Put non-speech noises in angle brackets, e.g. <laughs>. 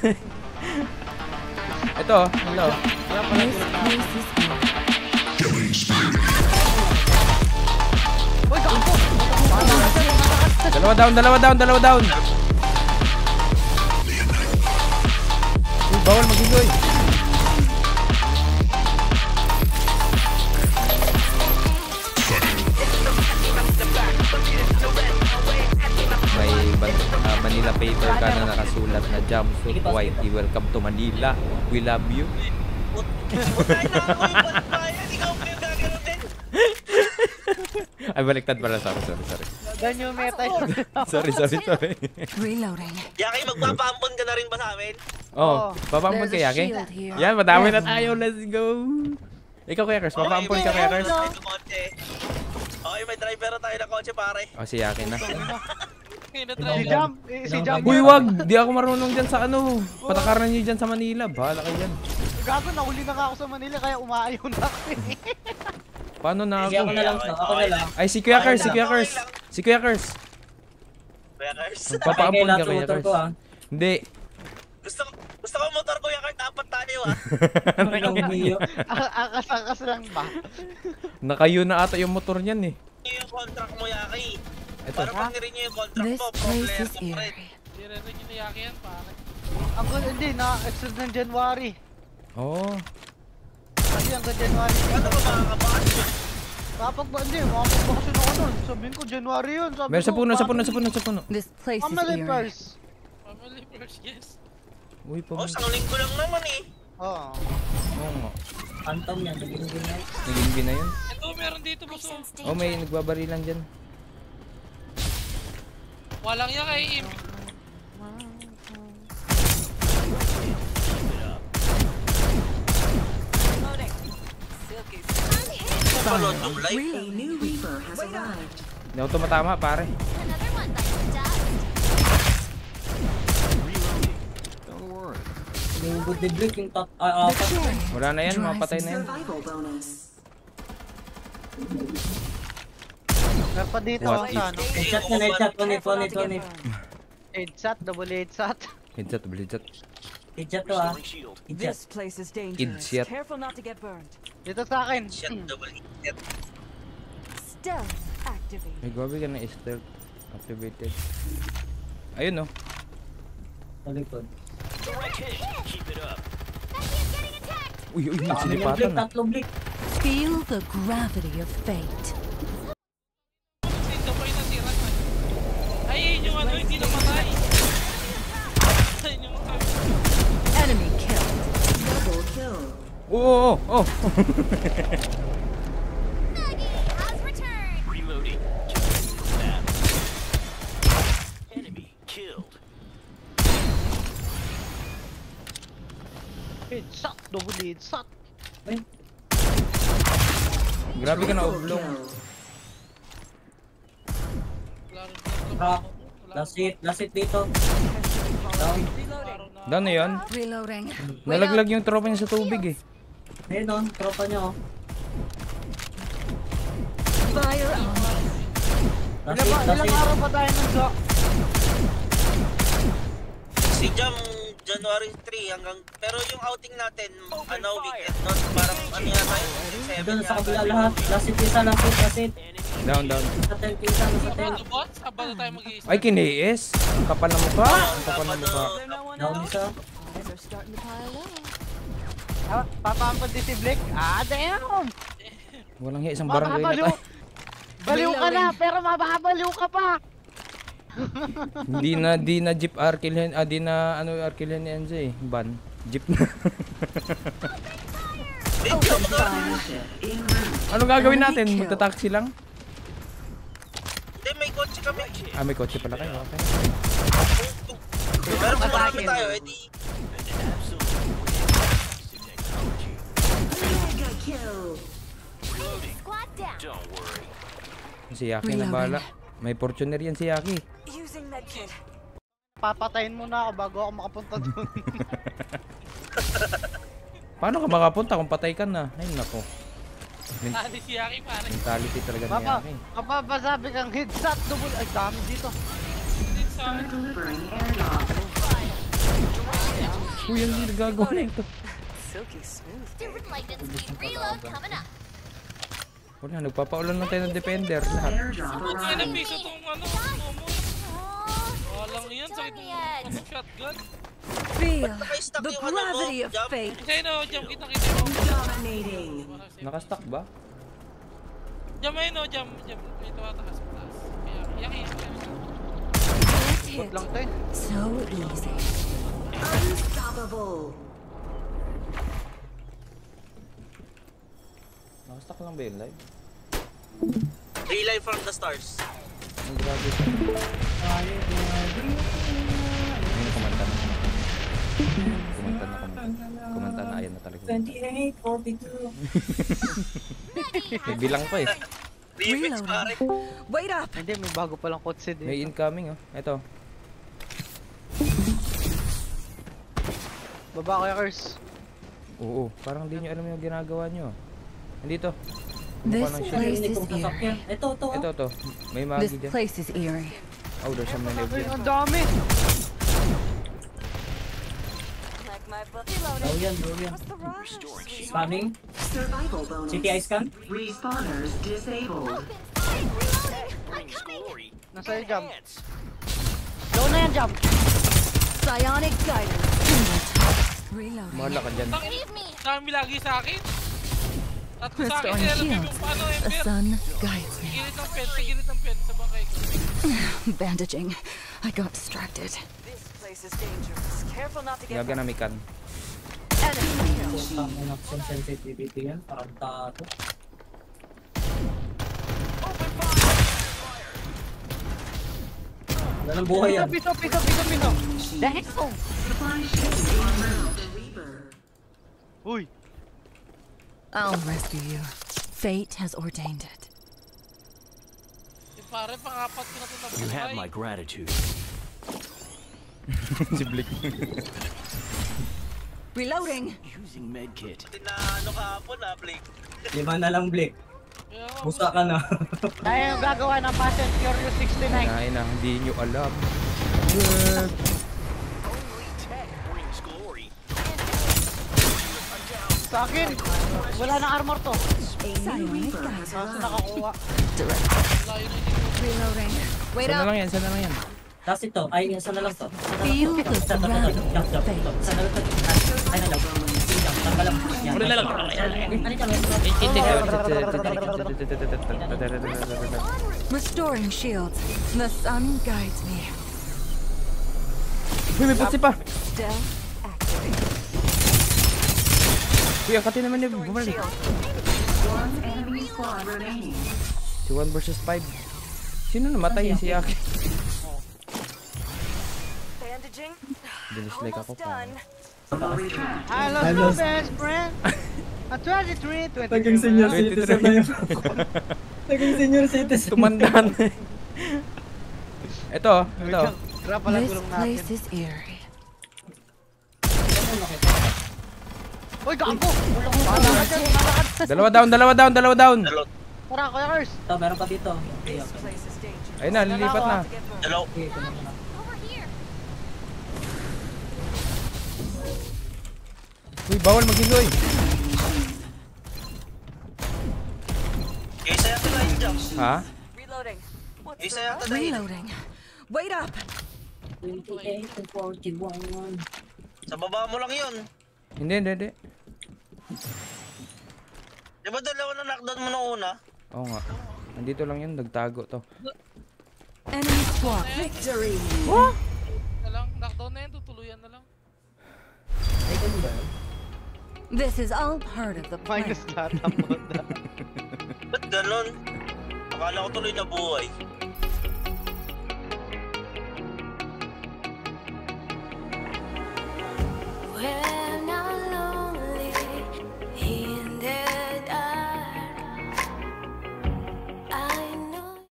<laughs> Ito, hello. Wala pala. Uy, gago! Dalawa down, dalawa down, dalawa down. Uy, bawal magigoy. Jumpsuit white. Welcome to Manila. We love you. <laughs> Ay, baliktad pala. Sorry, sorry, sorry. Yung meta yun. Sorry, sorry, sorry. Reloading. Yaki, magpapaambon ka na rin ba sa amin? Oh, papampun There's kaya, a Yaki? Yan, madami na tayo. Let's go. Ikaw, Kuya Kers, papampun ka, Kuya Kers. Okay, may driver na tayo ng kotse, pare. O, si Yaki na. <laughs> Si Jump, eh, si Jump. Uy, wag! Di ako marunong dyan sa ano. Patakaran nyo dyan sa Manila. Bahala kayo dyan. Gago, nahuli na nga ako sa Manila kaya umaayaw na ako eh. <laughs> Paano na Sige, ako ako? na lang to. Ako na lang. Ay, si Kuya Kers, si Kuya Kers. Si Kuya Kers. Kuya Kars. Papampun Kailan ka, Kuya motor Kers. ko ah. Hindi. gusto ko, gusto ko motor, Kuya Kars. Dapat tayo, ah. <laughs> Akas-akas lang ba? Nakayo na ata yung motor niyan eh. Yun yung contract mo, Yaki. Ito. Para pag nirin yung contract This mo, place problema is pa rin. eerie. Ang gulo, hindi, na-extend ng January. Oh. Kasi hanggang January. Paano ka makakabakasyon? Kapag ba, hindi, makapag-bakasyon ako nun. Sabihin ko, January yun. Sabi Meron sa ko, puno, sa puno, family. sa puno, sa puno. This place is Family eerie. first. Uy, pa. Oh, isang linggo lang naman, eh. Oo. Oo nga. Phantom yan. Naging ganyan. Naging bin na yun. Ito, meron dito boso. Oh, may nagbabarilan dyan. Walang yan kay Im. Hindi ako tumatama, pare. Yung good break yung. Ah, apat. Wala na yan, mapatay na yan. Meron pa dito What sa ano. Headshot na headshot. If, one if. Headshot, double headshot. Headshot, headshot. Headshot to ah. Headshot. This place is dangerous. Careful not to get burned. Dito sa akin. Shit, double hit. Stealth activate. May gabi ka na stealth activated. Ayun oh. Sa likod. Uy, uy, may Ah, yung sinipatan blick, na. tatlo blick. Feel the gravity of fate. Oo, oh. Maggie has returned. Headshot, double headshot. Grabe ka na oblong. Wala Last hit. Last hit dito. Down. Down na yun. Reloading. Nalaglag yung tropa niya sa tubig eh. Ayun oh. Tropa niya oh. Fire Ilang, araw pa tayo nagsa? Si Jam, January 3 hanggang... Pero yung outing natin, ano, weekend nun, parang ano yata yun, 7 Doon sa kabila lahat. Last hit isa. Last hit. Last hit. Down, down. Sa 10 isa. Nasa 10. Ano boss? Habang na tayo. Ay, kiniis. Ang kapal na mukha. Ang kapal na mukha. Down isa. Guys are starting to pile up. Ah, Papampad din si Blake. Ah, damn! Walang hiya, isang barangay na tayo. Baliw ka na, pero mababaliw ka pa. <laughs> Di na, di na jeep arkilhin, ah, di na, ano, arkilhin ni eh. Ban. Jeep na. <laughs> ano gagawin natin? Magta-taxi lang? Hindi, may kotse kami. Ah, may kotse pala kayo. Okay. Pero kung marami tayo, edi... Si Yaki na bala. May Fortuner yan si Yaki. Papatayin mo na ako bago ako makapunta doon. <laughs> Paano ka makapunta kung patay ka na? Ay, nako. Nani si Yaki pare. mentality talaga ni Yaki. mapapasabi kang headshot, double, ay dami dito. Uy, ang nagagawa nito. Silky smooth. Super lightning speed reload coming up. Wala, nagpapaulan lang tayo ng defender. Lahat. Puto na piso tong ano, Momo. Oh, Walang yan, sakit ng shotgun. Feel the ano gravity of fate. Jump kita kita. Dominating. Nakastack ba? Jump ayun no, jump, jump. May tumatakas sa taas. Kaya, yak yan. First hit. Lang tayo. So easy. Unstoppable. Nakastack lang ba yun live? Relive from the stars. Ang grabe siya. Ayun, kumanta na. Kumanta na, kumanta. Kumanta na, ayun na talaga. 28, 42. Nagbilang pa eh. Remix Reloading. pare. Wait up. Hindi, may bago palang kotse din. May incoming oh. Ito. Baba kaya Kers. Oo, parang di nyo alam yung ginagawa nyo. Nandito. This place is eerie. Ito, ito. Ito, to. May This magi dyan. place is eerie. Oh, there's some many of Ay, them. ang dami. Like my book. Daw yan, daw yan. Survival bonus. CTI scan. Respawners disabled. I'm coming. Nasa yung jump. Doon na yan jump. Psionic guidance. Reloading. Mahala ka dyan. Dami lagi sa akin. At sa akin, Restoring nilalagay shields. yung paano, The Ember. sun guides Sa me. gilid ng pen, sa gilid ng pen, sa bangkay ko. Bandaging. I got distracted. This place is dangerous. Careful not to get Gaganamikan. Enemy kill. Putang ina ko sa sensitivity yan. Parang tato. Wala nang buhay yan. Pito, pito, pito, pito. Dahil ko. Uy. I'll rescue you. Fate has ordained it. Eh, na. You have my gratitude. <laughs> Reloading. Using medkit. Pati na ano kahapon ah, Blake. Lima na lang, Blake. Musta ka na. <laughs> Tayo yung gagawa ng Fast and Furious 69. Kinain na, hindi nyo alam. Brings Sa akin, wala na armor to. Kaso nakakuha. Na. Reloading. Wait Saan na up. lang yan, saan na lang yan. Tapos ito, ay, isa na lang to. Na lang Feel the na lang jump. Isa na lang to. Ay, na lang. Lang. Wala lang. Ano ka, Restoring shields. The sun guides me. Uy, may putsi pa! Stealth activate. Uy, angkatin naman niya. Bumalik. Si 1 versus 5. Sino namatay? Si Aki. Bandaging. Dislike ako pa. I lost my best friend. At 23, 23. Naging senior 23. citizen na yun. Naging senior citizen. Tumanda na eh. Ito, ito. This place is eerie. Uy, gago! Dalawa down, dalawa down, dalawa down. Tara, Kuya Kers. Ito, meron pa dito. Okay, okay. Ayun na, lilipat na. dalaw. Uy, bawal mag-iloy. Isa yata na yung jump. Ha? Reloading. Rush? na yun. Reloading. Wait up. 28 to 41. Sa baba mo lang yun. Hindi, hindi, hindi. Di ba dalawa na knockdown mo nung una? Oo nga. Nandito lang yun, nagtago to. Enemy squad. Victory. Na lang, knockdown na yan, tutuluyan na lang. Ay, ganun ba yun? This is all part of the plan. Minus lahat ang moda. <laughs> Ba't ganon? Akala ko tuloy na buhay.